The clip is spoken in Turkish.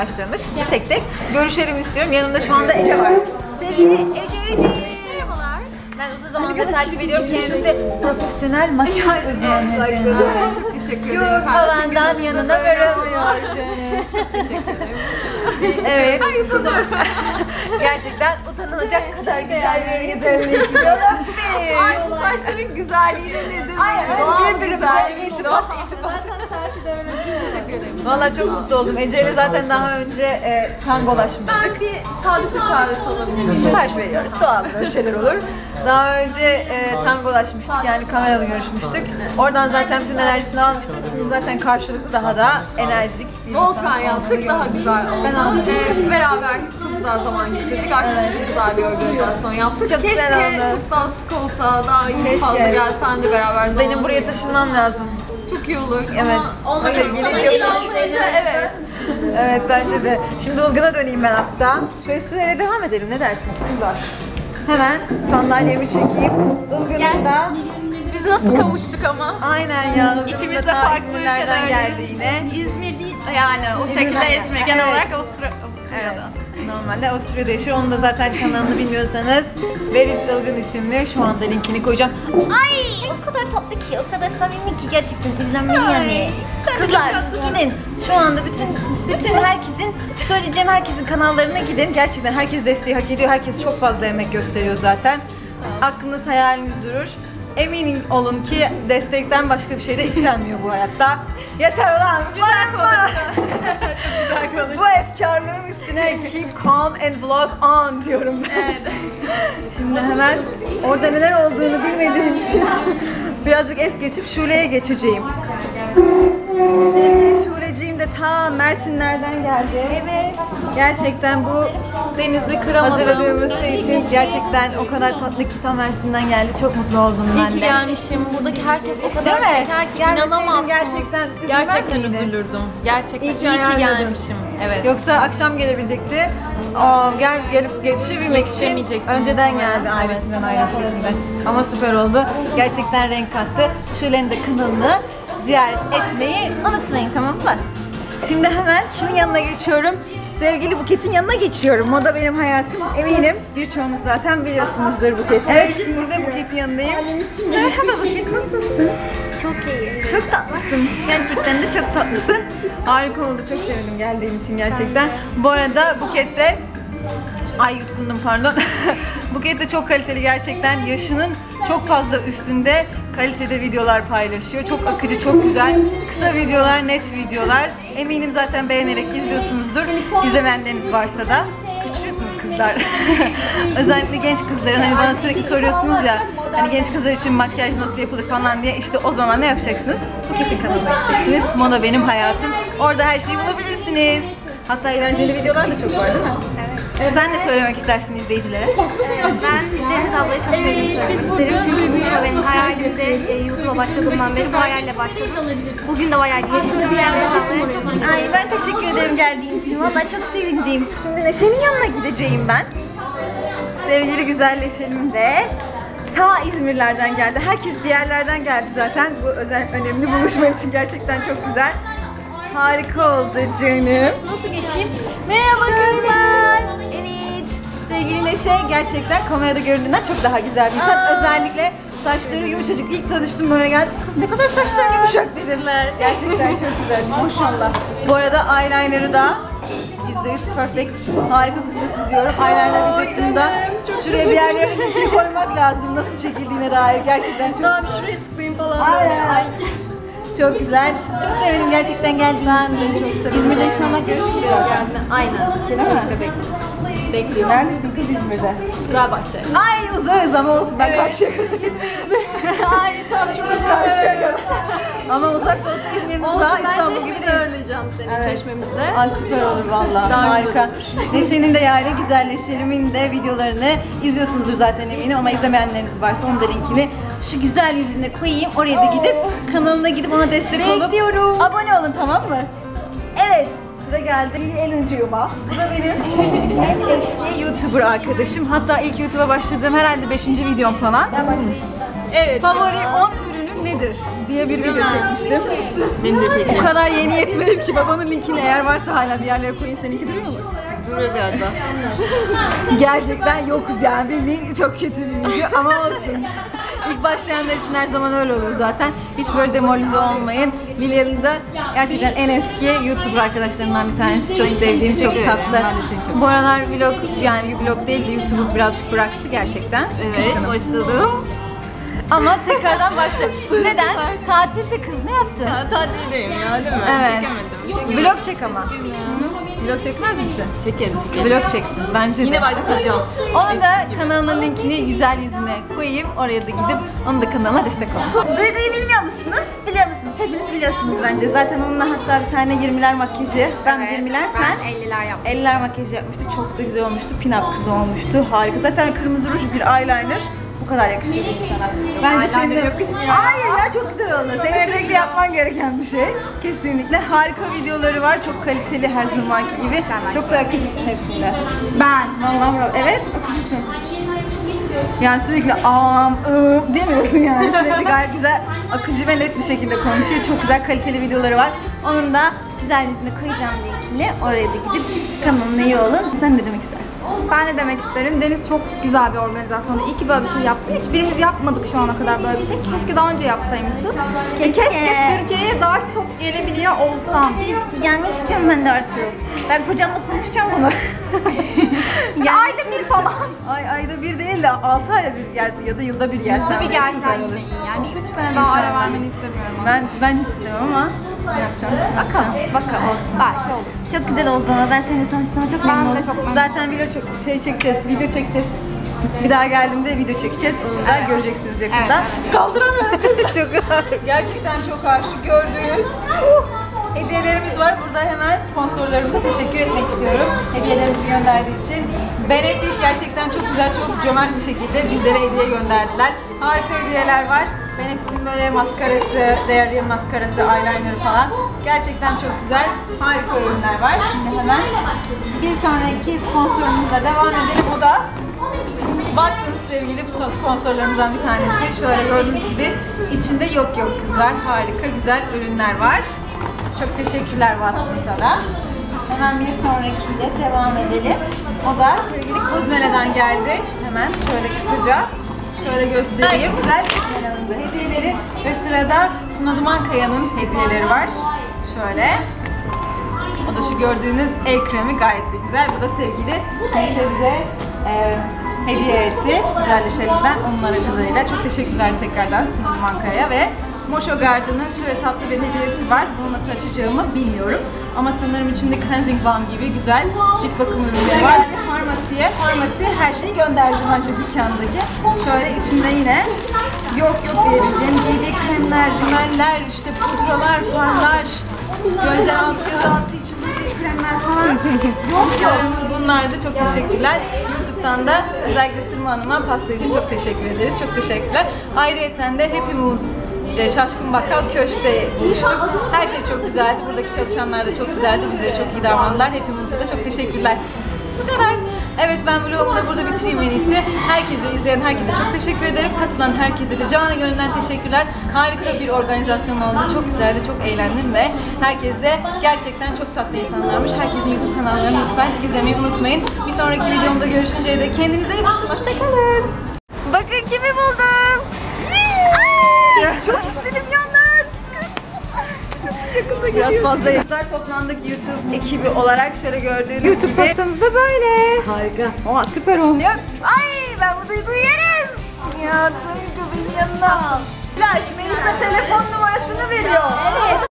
araştırmış. Tek tek görüşelim istiyorum. Yanımda şu anda Ece var. Sevgili Ece Ece. Merhabalar. Ben uzun zamandır takip ediyorum. Kendisi profesyonel makyaj uzmanı Ece. Çok teşekkür Yok ederim. falandan yanına verilmiyor. Çok teşekkür ederim. Evet. Ay utanıyorum. Gerçekten utanılacak kadar güzel bir güzellik. Ay bu saçların güzelliği nedir? Doğal Birbirimize itibat. Teşekkür ederim. Valla çok mutlu oldum. Ece ile zaten daha önce e, tangolaşmıştık. Ben bir sade Türk kahvesi alabilir miyim? Sipariş veriyoruz. Doğal böyle şeyler olur. Daha önce e, tangolaşmıştık yani kameralı görüşmüştük. Oradan zaten bütün enerjisini almıştık. Şimdi zaten karşılıklı daha da enerjik bir Voltran yaptık daha güzel oldu. Ben aldım. Ee, beraber çok güzel zaman geçirdik. Arkadaşlar çok güzel bir organizasyon yaptık. Çok Keşke güzel oldu. çok daha sık olsa, daha iyi Keşke. fazla gelsen de beraber zaman Benim buraya taşınmam lazım. Çok iyi olur. Evet. Ama Sevgili sana Gökçe. Evet. Bence de. Şimdi Ilgın'a döneyim ben hatta. Şöyle sırayla devam edelim. Ne dersiniz kızlar? Hemen sandalyemi çekeyim. Ilgın'ın da Biz nasıl kavuştuk ama? aynen ya. Ilgın'ın İkimiz de ta farklı İzmirlerden ülkelerden. geldi yine. İzmir değil yani o İzmir'den şekilde geldi. İzmir genel Evet. olarak Avustra Evet. Avusturya'da. Normalde Avusturya'da yaşıyor. Onun da zaten kanalını bilmiyorsanız Veriz Ilgın isimli. Şu anda linkini koyacağım. Ay o kadar tatlı ki, o kadar samimi ki gerçekten izlenmeli yani. Kızlar gidin. Şu anda bütün bütün herkesin söyleyeceğim herkesin kanallarına gidin. Gerçekten herkes desteği hak ediyor. Herkes çok fazla emek gösteriyor zaten. Aklınız hayaliniz durur. Eminim olun ki destekten başka bir şey de istenmiyor bu hayatta. Yeter ulan. Güzel konuştun. Bu efkarların üstüne keep calm and vlog on diyorum ben. Şimdi hemen orada neler olduğunu bilmediğimiz için birazcık es geçip Şule'ye geçeceğim. Sevgili Şuleciğim de ta Mersinlerden geldi. Evet. Gerçekten bu Denizde kıramadım. hazırladığımız şey için gerçekten o kadar tatlı ki tam Mersin'den geldi. Çok mutlu oldum ben İyi ki de. gelmişim. Buradaki herkes o kadar Değil mi? şeker ki Gelmeseydin inanamazsınız. gerçekten üzülmez Gerçekten miydin? üzülürdüm. Gerçekten İyi ki ki, ayarladın. gelmişim. Evet. Yoksa akşam gelebilecekti. Aa, gel gelip yetişebilmek için Yetişemeyecektim. önceden geldi ailesinden ayrı şekilde. Ama süper oldu. Gerçekten renk kattı. Şule'nin de kanalını ziyaret etmeyi unutmayın tamam mı? Şimdi hemen kimin yanına geçiyorum? Sevgili Buket'in yanına geçiyorum. Moda benim hayatım. Eminim birçoğunuz zaten biliyorsunuzdur Buket'i. Evet şimdi de Buket'in yanındayım. Merhaba Buket nasılsın? Çok iyi. Çok tatlısın. Gerçekten de çok tatlısın. Harika oldu. Çok sevindim geldiğin için gerçekten. Bu arada Buket de Ay yutkundum pardon. Buket de çok kaliteli gerçekten. Yaşının çok fazla üstünde kalitede videolar paylaşıyor. Çok akıcı, çok güzel. Kısa videolar, net videolar. Eminim zaten beğenerek izliyorsunuzdur. İzlemeyenleriniz varsa da kaçırıyorsunuz kızlar. Özellikle genç kızların hani bana sürekli soruyorsunuz ya hani genç kızlar için makyaj nasıl yapılır falan diye işte o zaman ne yapacaksınız? Buket'in kanalına gideceksiniz. Moda benim hayatım. Orada her şeyi bulabilirsiniz. Hatta eğlenceli videolar da çok var değil mi? Sen ne söylemek istersin izleyicilere? Ben Deniz ablayı çok sevdiğimi söylemek isterim. Çünkü bu işte benim hayalimde e, YouTube'a başladığımdan beri bu hayalle başladım. Bugün de o hayali yaşıyorum. Ben Deniz ablaya çok teşekkür Ay ben teşekkür ederim geldiğin için. Vallahi çok sevindim. Şimdi Neşe'nin yanına gideceğim ben. Sevgili güzel Neşe'nin de ta İzmirlerden geldi. Herkes bir yerlerden geldi zaten. Bu özel önemli buluşma için gerçekten çok güzel. Harika oldu canım. Nasıl geçeyim? Merhaba kızlar. Sevgili Neşe gerçekten kamerada göründüğünden çok daha güzel bir insan. Özellikle saçları yumuşacık. İlk tanıştım böyle geldim. Kız ne kadar saçların yumuşak seninler. Gerçekten çok güzel. Maşallah. Bu arada eyeliner'ı da %100 perfect. Harika kusursuz diyorum. Eyeliner videosunda şuraya bir yerlere koymak lazım. Nasıl çekildiğine dair. Gerçekten çok Tamam şuraya tıklayayım falan. Aynen. Çok güzel. Çok sevindim gerçekten geldiğin ben için. çok sevindim. İzmir'de inşallah görüşürüz. Aynen. Kesinlikle bekliyorum. Bekliyorum. Neredesin kız İzmir'de? Güzelbahçe. Ay uzağız ama olsun ben karşıya kadar Ay tamam çok karşıya kadar. Ama uzak da olsa İzmir'in uzağı İstanbul gibi değil. ağırlayacağım seni Evet. çeşmemizde. Ay süper olur valla. Harika. Neşe'nin de yani güzelleşelimin de videolarını izliyorsunuzdur zaten eminim ama izlemeyenleriniz varsa onun da linkini şu güzel yüzüne koyayım. Oraya da gidip kanalına gidip ona destek olup abone olun tamam mı? Evet. Sıra geldi Lili Eluncuyuma. Bu da benim en eski YouTuber arkadaşım. Hatta ilk YouTube'a başladığım herhalde 5. videom falan. Evet. Favori 10 ürünüm nedir diye bir video çekmiştim. Benim de değil. kadar yeni yetmedim ki bak onun linkini eğer varsa hala bir yerlere koyayım seninki duruyor mu? Duruyor galiba. Gerçekten yokuz yani bir link çok kötü bir video ama olsun. İlk başlayanlar için her zaman öyle oluyor zaten. Hiç böyle demoralize olmayın. Lilian'ın da gerçekten en eski YouTuber arkadaşlarımdan bir tanesi. Çok sevdiğim, çok tatlı. Bu aralar vlog, yani vlog değil de YouTube'u birazcık bıraktı gerçekten. Evet başladım. Ama tekrardan başla. Neden? Tatilde kız ne yapsın? Ha, tatildeyim ya değil mi? Evet. Çekemedim. Vlog çek ama. Vlog çekmez misin? Çekerim çekerim. Vlog çeksin bence de. Yine başlayacağım. Onun da kanalının linkini güzel yüzüne koyayım. Oraya da gidip onun da kanalına destek olun. Duygu'yu bilmiyor musunuz? Biliyor musunuz? Hepiniz biliyorsunuz bence. Zaten onunla hatta bir tane 20'ler makyajı. Ben 20'ler sen. Ben 50'ler yaptım. 50'ler makyajı yapmıştı. Çok da güzel olmuştu. Pin-up kızı olmuştu. Harika. Zaten kırmızı ruj bir eyeliner. Kadar yakışır bir insana. Bence senin de yakışmıyor. Hayır ya çok güzel oldu. Senin sürekli yapman gereken bir şey. Kesinlikle. Harika videoları var. Çok kaliteli her zamanki gibi. Çok da akıcısın hepsinde. Ben. Vallahi bravo. Evet, akıcısın. Yani sürekli am, ım demiyorsun yani. Sürekli gayet güzel, akıcı ve net bir şekilde konuşuyor. Çok güzel kaliteli videoları var. Onun da güzel yüzüne koyacağım linkini. Oraya da gidip kanalına üye olun. Sen ne demek istersin? Ben de demek isterim. Deniz çok güzel bir organizasyonda. İyi ki böyle bir şey yaptın. Hiçbirimiz yapmadık şu ana kadar böyle bir şey. Keşke daha önce yapsaymışız. Ve keşke Türkiye'ye daha çok gelebiliyor olsam. Keşke gelmek istiyorum ben de artık. Ben kocamla konuşacağım bunu. Ya ayda bir falan. Ay ayda bir değil de altı ayda bir gel ya da yılda bir gelsen. Tabii bir gelsen yine iyi. Yani bir üç sene daha ara vermeni istemiyorum. Ben ben istemem ama yapacağım. Bakalım, bakalım. Olsun. Belki olur. Çok güzel oldu ama ben seninle tanıştığıma çok Ben memnun de oldum. çok memnun Zaten video çok şey çekeceğiz, video çekeceğiz. Bir daha geldiğimde video çekeceğiz. Onu da göreceksiniz yakında. Kaldıramıyorum kızı çok ağır. Gerçekten çok ağır. Şu gördüğünüz uh, hediyelerimiz var. Burada hemen sponsorlarımıza teşekkür etmek istiyorum. Hediyelerimizi gönderdiği için. Benefit gerçekten çok güzel, çok cömert bir şekilde bizlere hediye gönderdiler. Harika hediyeler var. Benefit'in böyle maskarası, değerli maskarası, eyeliner falan. Gerçekten çok güzel, harika ürünler var. Şimdi hemen bir sonraki sponsorumuzla devam edelim. O da Watsons sevgili bu sponsorlarımızdan bir tanesi. Şöyle gördüğünüz gibi içinde yok yok kızlar. Harika güzel ürünler var. Çok teşekkürler Watsons'a da. Hemen bir sonrakiyle devam edelim. O da sevgili Kozmele'den geldi. Hemen şöyle kısaca şöyle göstereyim. Güzel Kozmele'nin de hediyeleri ve sırada Suna Duman Kaya'nın hediyeleri var. Şöyle. O da şu gördüğünüz el kremi gayet de güzel. Bu da sevgili Neşe bize e, hediye etti. Güzelleşelimden onun aracılığıyla. Çok teşekkürler tekrardan Sunum Banka'ya ve Moşo Garden'ın şöyle tatlı bir hediyesi var. Bunu nasıl açacağımı bilmiyorum. Ama sanırım içinde cleansing balm gibi güzel cilt bakım ürünleri var. Farmasiye, farmasi her şeyi gönderdi bence dükkandaki. Şöyle içinde yine yok yok diyebileceğim BB kremler, rimeller, işte pudralar, farlar, gözler alt göz altı için BB kremler falan. yok yorumumuz bunlardı. Çok teşekkürler. YouTube'dan da özellikle Sırma Hanım'a pasta için çok teşekkür ederiz. Çok teşekkürler. Ayrıyeten de Happy Moose e, Şaşkın Bakkal Köşk'te buluştuk. Her şey çok güzeldi. Buradaki çalışanlar da çok güzeldi. Bizlere çok iyi davrandılar. Hepimize de çok teşekkürler. Bu kadar. Evet ben vlogumu da burada bitireyim en iyisi. Herkese izleyen herkese çok teşekkür ederim. Katılan herkese de canı gönülden teşekkürler. Harika bir organizasyon oldu. Çok güzeldi, çok eğlendim ve herkes de gerçekten çok tatlı insanlarmış. Herkesin YouTube kanallarını lütfen izlemeyi unutmayın. Bir sonraki videomda görüşünceye dek kendinize iyi bakın. Hoşçakalın. Bakın kimi buldum. Yeah! Çok istedim yalnız. Biraz fazla yazar toplandık YouTube ekibi olarak şöyle gördüğünüz YouTube gibi. Pastamız da böyle. Harika. Oha süper olmuş. Yok. Ay ben bu Duygu'yu yerim. Ya Duygu beni yanına al. Flash Melisa telefon numarasını veriyor. Evet.